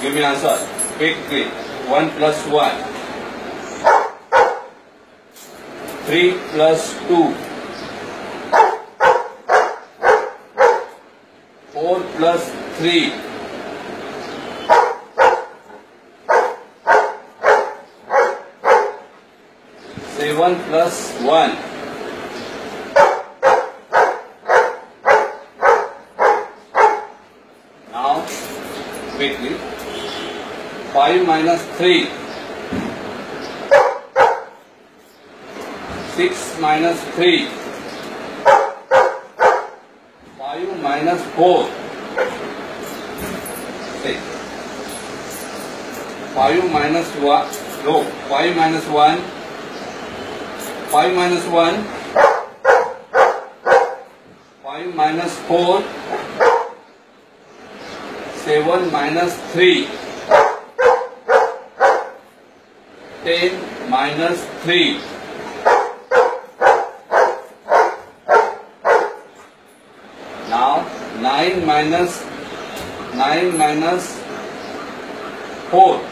Give me answer. Quickly. 1 plus 1. 3 plus 2. 4 plus 3. Seven plus one. Now, quickly. 5 minus 3 6 minus 3 5 minus 4 6 5 minus 1 no 5 minus 1 5 minus 1 5 minus 4 7 minus 3 ten minus three. Now nine minus nine minus four.